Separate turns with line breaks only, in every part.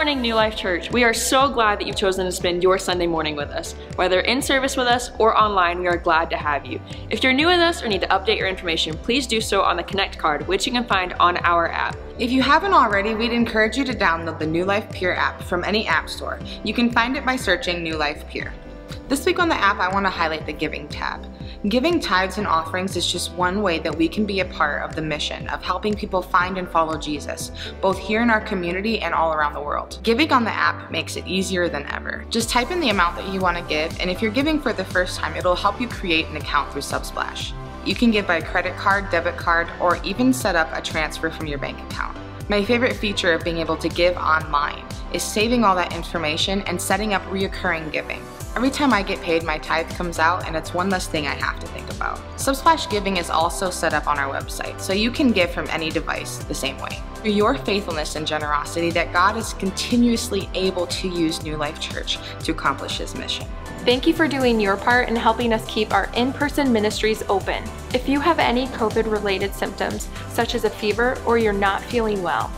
morning, New Life Church. We are so glad that you've chosen to spend your Sunday morning with us. Whether in service with us or online, we are glad to have you. If you're new with us or need to update your information, please do so on the Connect card, which you can find on our app.
If you haven't already, we'd encourage you to download the New Life Pierre app from any app store. You can find it by searching New Life Pierre. This week on the app, I want to highlight the Giving tab. Giving tithes and offerings is just one way that we can be a part of the mission of helping people find and follow Jesus, both here in our community and all around the world. Giving on the app makes it easier than ever. Just type in the amount that you want to give, and if you're giving for the first time, it'll help you create an account through Subsplash. You can give by credit card, debit card, or even set up a transfer from your bank account. My favorite feature of being able to give online is saving all that information and setting up reoccurring giving. Every time I get paid, my tithe comes out and it's one less thing I have to think about. Subsplash Giving is also set up on our website, so you can give from any device the same way. Through your faithfulness and generosity that God is continuously able to use New Life Church to accomplish his mission.
Thank you for doing your part in helping us keep our in-person ministries open. If you have any COVID-related symptoms, such as a fever or you're not feeling well,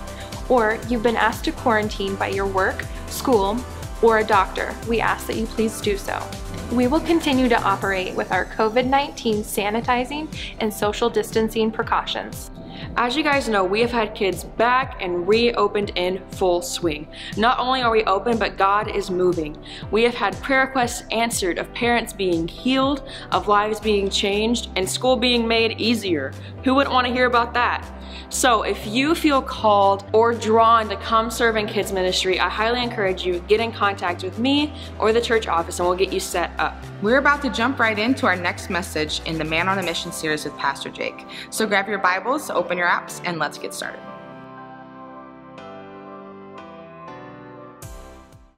or you've been asked to quarantine by your work, school, or a doctor, we ask that you please do so. We will continue to operate with our COVID-19 sanitizing and social distancing precautions.
As you guys know, we have had kids back and reopened in full swing. Not only are we open, but God is moving. We have had prayer requests answered of parents being healed, of lives being changed, and school being made easier. Who wouldn't want to hear about that? So if you feel called or drawn to come serve in kids ministry, I highly encourage you get in contact with me or the church office and we'll get you set up.
We're about to jump right into our next message in the Man on a Mission series with Pastor Jake. So grab your Bibles, open your apps, and let's get started.